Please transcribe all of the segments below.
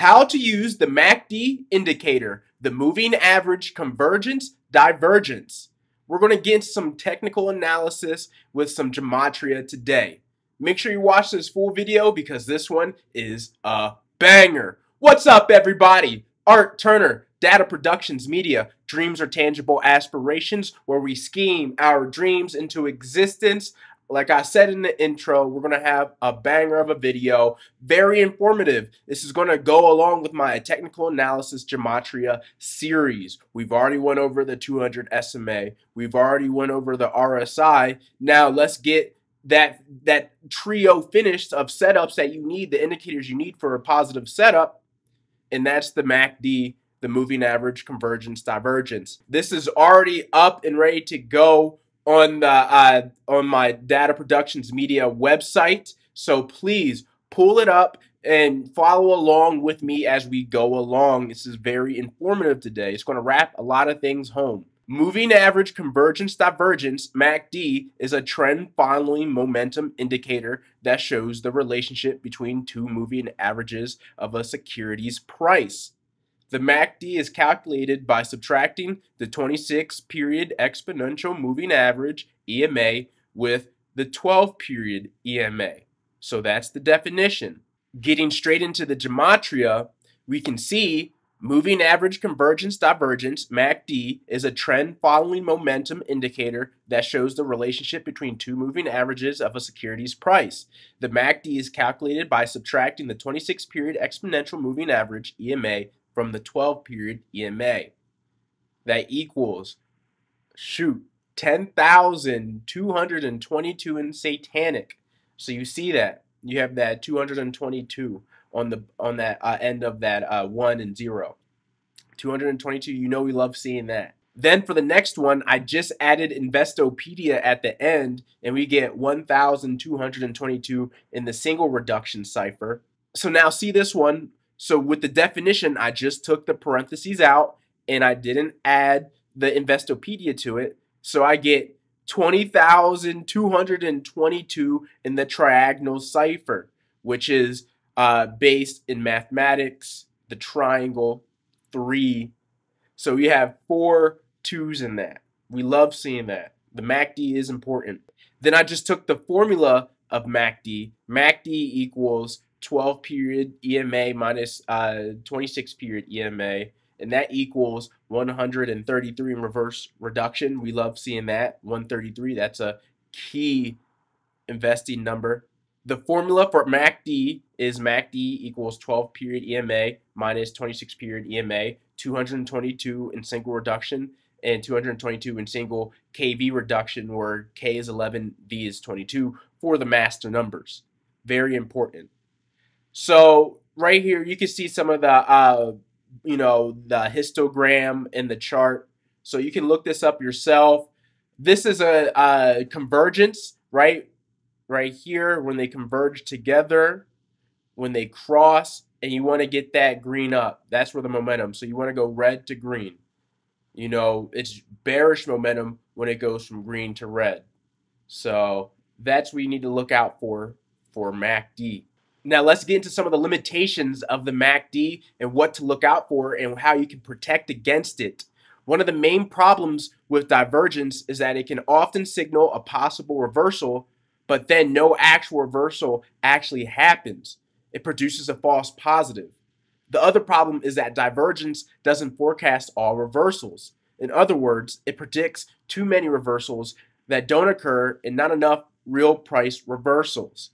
How to use the MACD indicator, the moving average convergence divergence. We're going to get into some technical analysis with some gematria today. Make sure you watch this full video because this one is a banger. What's up, everybody? Art Turner, Data Productions Media. Dreams are tangible aspirations where we scheme our dreams into existence like I said in the intro, we're going to have a banger of a video, very informative. This is going to go along with my technical analysis gematria series. We've already went over the 200 SMA. We've already went over the RSI. Now let's get that that trio finished of setups that you need, the indicators you need for a positive setup, and that's the MACD, the moving average convergence divergence. This is already up and ready to go on the uh, on my data productions media website. So please pull it up and follow along with me as we go along. This is very informative today. It's going to wrap a lot of things home. Moving average convergence divergence, MACD, is a trend following momentum indicator that shows the relationship between two moving averages of a security's price. The MACD is calculated by subtracting the 26 period exponential moving average EMA with the 12 period EMA. So that's the definition. Getting straight into the gematria, we can see moving average convergence divergence, MACD, is a trend following momentum indicator that shows the relationship between two moving averages of a security's price. The MACD is calculated by subtracting the 26 period exponential moving average, EMA, from the 12 period EMA. That equals, shoot, 10,222 in satanic. So you see that. You have that 222 on the on that uh, end of that uh, 1 and 0. 222, you know we love seeing that. Then for the next one, I just added Investopedia at the end, and we get 1,222 in the single reduction cipher. So now see this one, so with the definition, I just took the parentheses out and I didn't add the Investopedia to it. So I get 20,222 in the triagonal cipher, which is uh, based in mathematics, the triangle, three. So you have four twos in that. We love seeing that. The MACD is important. Then I just took the formula of MACD. MACD equals 12 period EMA minus, uh, 26 period EMA, and that equals 133 in reverse reduction. We love seeing that. 133, that's a key investing number. The formula for MACD is MACD equals 12 period EMA minus 26 period EMA, 222 in single reduction, and 222 in single KV reduction, where K is 11, V is 22 for the master numbers. Very important. So right here, you can see some of the, uh, you know, the histogram in the chart. So you can look this up yourself. This is a, a convergence, right? Right here, when they converge together, when they cross, and you want to get that green up. That's where the momentum. So you want to go red to green. You know, it's bearish momentum when it goes from green to red. So that's what you need to look out for for MACD. Now let's get into some of the limitations of the MACD and what to look out for and how you can protect against it. One of the main problems with divergence is that it can often signal a possible reversal, but then no actual reversal actually happens. It produces a false positive. The other problem is that divergence doesn't forecast all reversals. In other words, it predicts too many reversals that don't occur and not enough real price reversals.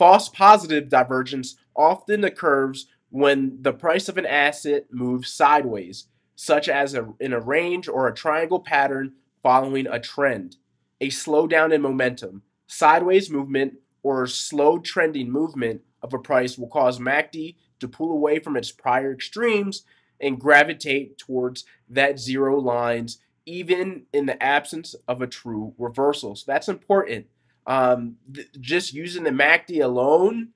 False positive divergence often occurs when the price of an asset moves sideways, such as a, in a range or a triangle pattern following a trend. A slowdown in momentum, sideways movement, or slow trending movement of a price will cause MACD to pull away from its prior extremes and gravitate towards that zero lines, even in the absence of a true reversal. So that's important. Um, th- just using the MACD alone,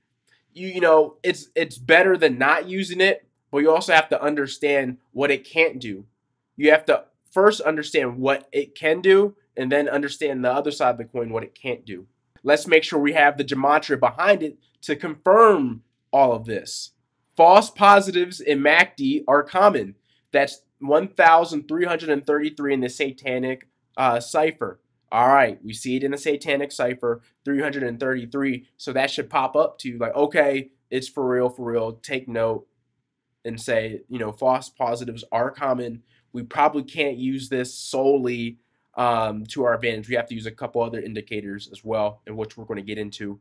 you you know, it's it's better than not using it, but you also have to understand what it can't do. You have to first understand what it can do, and then understand the other side of the coin, what it can't do. Let's make sure we have the gematria behind it to confirm all of this. False positives in MACD are common. That's 1,333 in the satanic uh, cipher. All right, we see it in the satanic cipher, 333. So that should pop up to you like, okay, it's for real, for real. Take note and say, you know, false positives are common. We probably can't use this solely um, to our advantage. We have to use a couple other indicators as well, in which we're going to get into.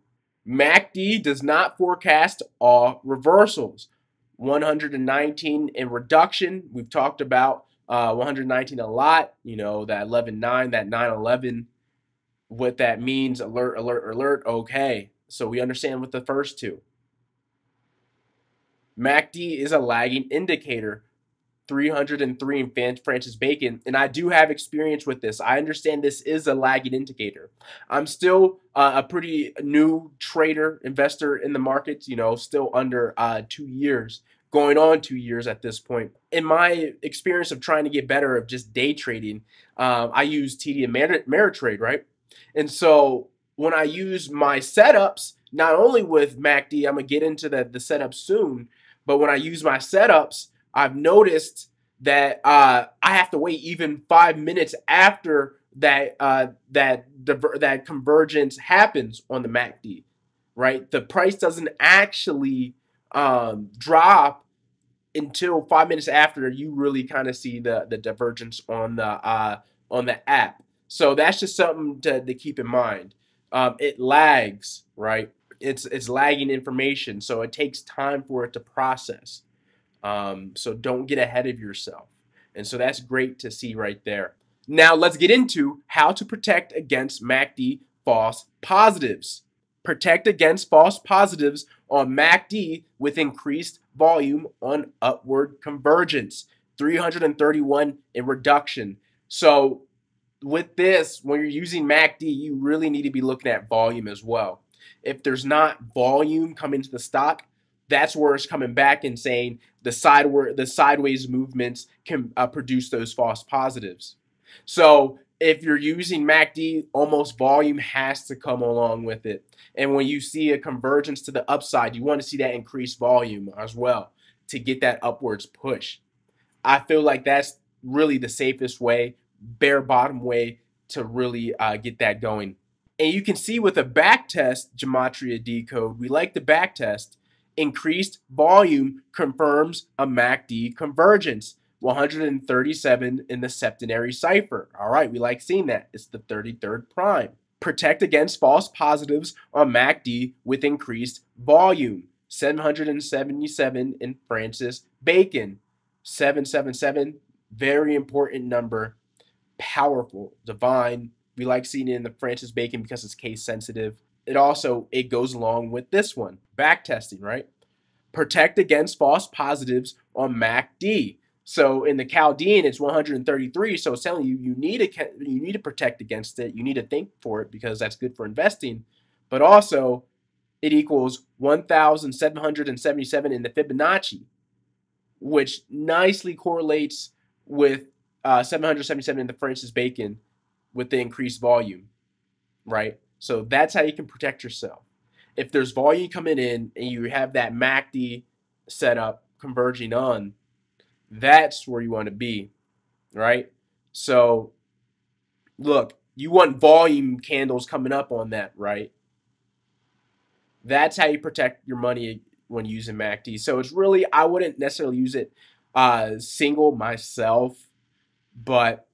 MACD does not forecast all reversals. 119 in reduction. We've talked about uh, 119 a lot. You know, that 11.9, that 9.11, what that means alert, alert, alert. Okay. So we understand with the first two. MACD is a lagging indicator. 303 in Francis Bacon, and I do have experience with this. I understand this is a lagging indicator. I'm still uh, a pretty new trader, investor in the markets, you know, still under uh, two years, going on two years at this point. In my experience of trying to get better of just day trading, um, I use TD Ameritrade, right? And so when I use my setups, not only with MACD, I'm gonna get into the, the setup soon, but when I use my setups, I've noticed that uh, I have to wait even five minutes after that uh, that that convergence happens on the MACD, right? The price doesn't actually um, drop until five minutes after you really kind of see the the divergence on the uh, on the app. So that's just something to, to keep in mind. Um, it lags, right? It's it's lagging information, so it takes time for it to process. Um, so don't get ahead of yourself. And so that's great to see right there. Now let's get into how to protect against MACD false positives. Protect against false positives on MACD with increased volume on upward convergence. 331 in reduction. So with this, when you're using MACD, you really need to be looking at volume as well. If there's not volume coming to the stock, that's where it's coming back and saying the sideward the sideways movements can uh, produce those false positives. So if you're using MACD, almost volume has to come along with it. And when you see a convergence to the upside, you want to see that increased volume as well to get that upwards push. I feel like that's really the safest way, bare bottom way to really uh, get that going. And you can see with a back test Gematria decode, we like the back test Increased volume confirms a MACD convergence. 137 in the septenary cipher. All right, we like seeing that. It's the 33rd prime. Protect against false positives on MACD with increased volume. 777 in Francis Bacon. 777, very important number. Powerful, divine. We like seeing it in the Francis Bacon because it's case sensitive it also it goes along with this one back testing right protect against false positives on macd so in the chaldean it's 133 so it's telling you you need to you need to protect against it. You need to think for it because that's good for investing. But also it equals 1777 in the fibonacci which nicely correlates with uh, 777 in the francis bacon with the increased volume right? So that's how you can protect yourself. If there's volume coming in and you have that MACD setup converging on, that's where you want to be, right? So look, you want volume candles coming up on that, right? That's how you protect your money when using MACD. So it's really, I wouldn't necessarily use it uh, single myself, but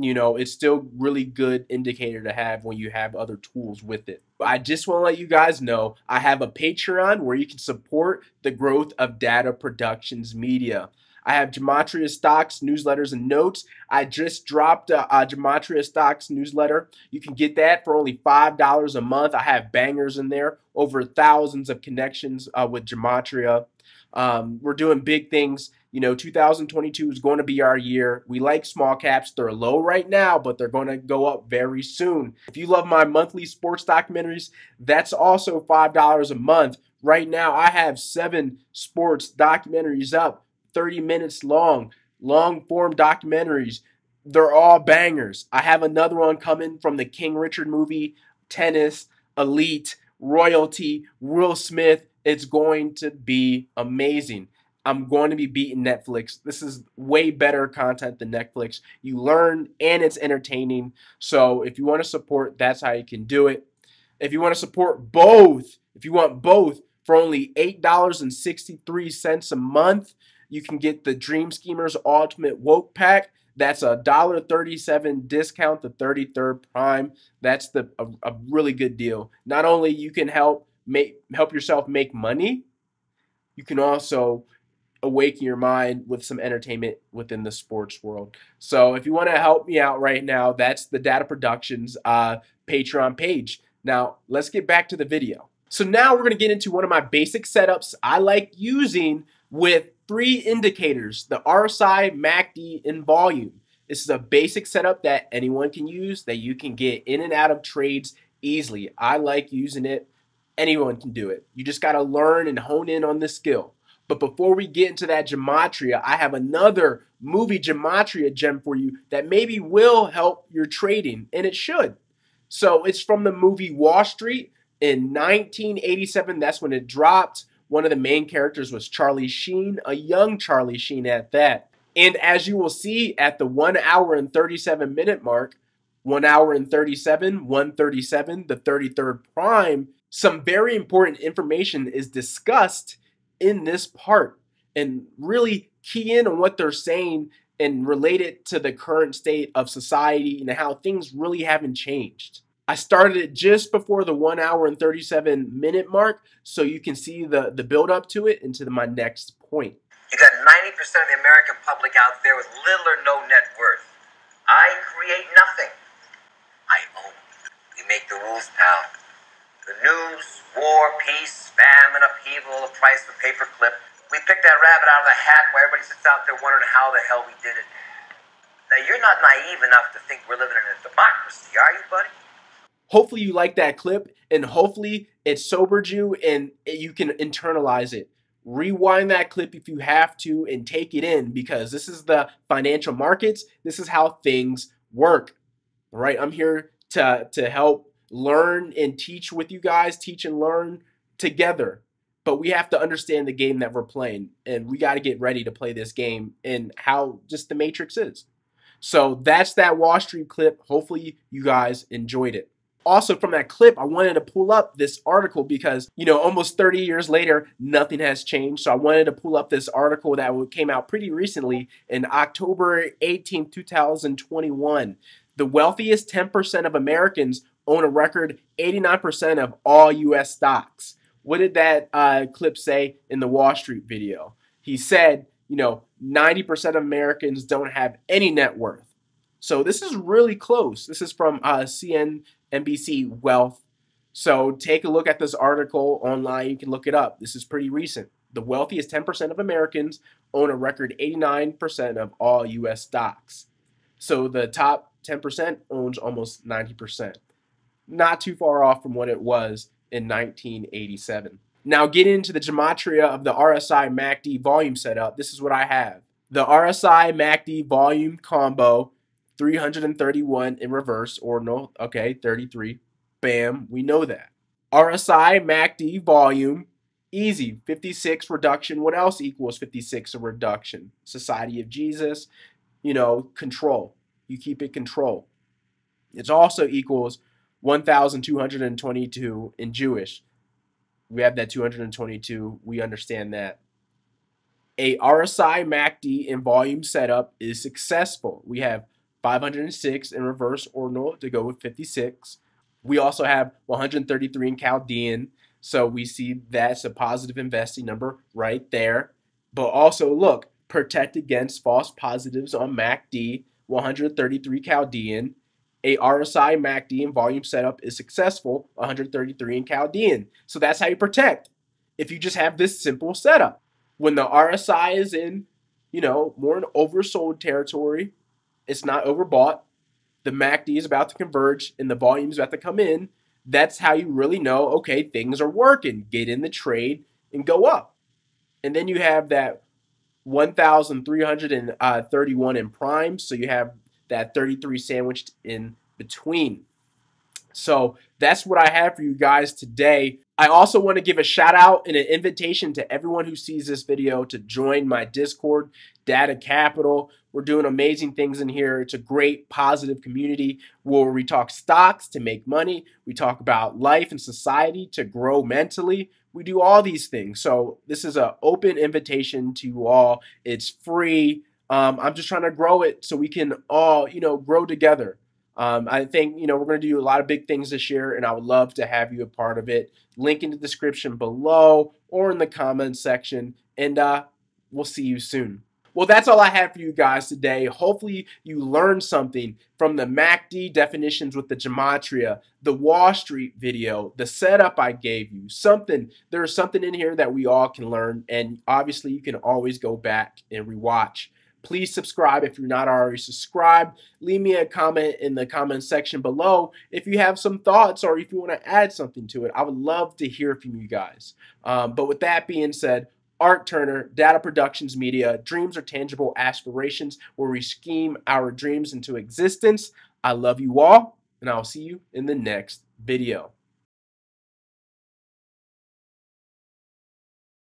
you know, it's still really good indicator to have when you have other tools with it. I just want to let you guys know I have a Patreon where you can support the growth of Data Productions Media. I have Gematria Stocks newsletters and notes. I just dropped a, a Gematria Stocks newsletter. You can get that for only $5 a month. I have bangers in there, over thousands of connections uh, with Gematria. Um, we're doing big things. You know, 2022 is going to be our year. We like small caps. They're low right now, but they're going to go up very soon. If you love my monthly sports documentaries, that's also $5 a month. Right now, I have seven sports documentaries up, 30 minutes long, long form documentaries. They're all bangers. I have another one coming from the King Richard movie, tennis, elite, royalty, Will Smith, It's going to be amazing. I'm going to be beating Netflix. This is way better content than Netflix. You learn and it's entertaining. So if you want to support, that's how you can do it. If you want to support both, if you want both for only $8.63 a month, you can get the Dream Schemers Ultimate Woke Pack. That's a $1.37 discount the 33rd Prime. That's the a, a really good deal. Not only you can help make help yourself make money, you can also awaken your mind with some entertainment within the sports world. So if you want to help me out right now, that's the Data Productions uh, Patreon page. Now let's get back to the video. So now we're going to get into one of my basic setups I like using with three indicators, the RSI, MACD, and volume. This is a basic setup that anyone can use that you can get in and out of trades easily. I like using it. Anyone can do it. You just got to learn and hone in on this skill. But before we get into that gematria, I have another movie gematria gem for you that maybe will help your trading, and it should. So it's from the movie Wall Street in 1987. That's when it dropped. One of the main characters was Charlie Sheen, a young Charlie Sheen at that. And as you will see at the 1 hour and 37 minute mark, 1 hour and 37, 137, the 33rd prime, some very important information is discussed in this part and really key in on what they're saying and relate it to the current state of society and how things really haven't changed. I started it just before the one hour and 37 minute mark so you can see the, the build up to it and to the, my next point. You got 90% of the American public out there with little or no net worth. I create nothing. I own. We make the rules, pal. The news, war, peace, famine, upheaval, the price of a paperclip. We picked that rabbit out of the hat while everybody sits out there wondering how the hell we did it. Now, you're not naive enough to think we're living in a democracy, are you, buddy? Hopefully, you like that clip, and hopefully, it sobered you and you can internalize it. Rewind that clip if you have to and take it in because this is the financial markets. This is how things work. Right, I'm here to, to help learn and teach with you guys, teach and learn together. But we have to understand the game that we're playing, and we got to get ready to play this game and how just the Matrix is. So that's that Wall Street clip. Hopefully, you guys enjoyed it. Also, from that clip, I wanted to pull up this article because, you know, almost 30 years later, nothing has changed. So I wanted to pull up this article that came out pretty recently in October 18, 2021. The wealthiest 10% of Americans own a record 89% of all U.S. stocks. What did that uh, clip say in the Wall Street video? He said, you know, 90% of Americans don't have any net worth. So this is really close. This is from uh, CNBC Wealth. So take a look at this article online. You can look it up. This is pretty recent. The wealthiest 10% of Americans own a record 89% of all U.S. stocks. So the top 10% owns almost 90% not too far off from what it was in 1987. Now, get into the gematria of the RSI MACD volume setup, this is what I have. The RSI MACD volume combo, 331 in reverse, or no, okay, 33. Bam, we know that. RSI MACD volume, easy, 56 reduction. What else equals 56 a reduction? Society of Jesus, you know, control. You keep it control. It also equals 1,222 in Jewish. We have that 222. We understand that. A RSI MACD in volume setup is successful. We have 506 in reverse ordinal to go with 56. We also have 133 in Chaldean. So we see that's a positive investing number right there. But also look, protect against false positives on MACD, 133 Chaldean, a RSI MACD and volume setup is successful, 133 in Chaldean. So that's how you protect if you just have this simple setup. When the RSI is in, you know, more in oversold territory, it's not overbought, the MACD is about to converge and the volume is about to come in, that's how you really know, okay, things are working. Get in the trade and go up. And then you have that 1,331 in prime. So you have that 33 sandwiched in between. So that's what I have for you guys today. I also want to give a shout out and an invitation to everyone who sees this video to join my Discord, Data Capital. We're doing amazing things in here. It's a great, positive community where we talk stocks to make money. We talk about life and society to grow mentally. We do all these things. So this is an open invitation to you all. It's free. Um, I'm just trying to grow it so we can all, you know, grow together. Um, I think, you know, we're going to do a lot of big things this year, and I would love to have you a part of it. Link in the description below or in the comments section, and uh, we'll see you soon. Well, that's all I have for you guys today. Hopefully, you learned something from the MACD definitions with the gematria, the Wall Street video, the setup I gave you. Something, there's something in here that we all can learn, and obviously, you can always go back and rewatch. Please subscribe if you're not already subscribed. Leave me a comment in the comment section below if you have some thoughts or if you want to add something to it. I would love to hear from you guys. Um, but with that being said, Art Turner, Data Productions Media, Dreams are Tangible Aspirations, where we scheme our dreams into existence. I love you all, and I'll see you in the next video.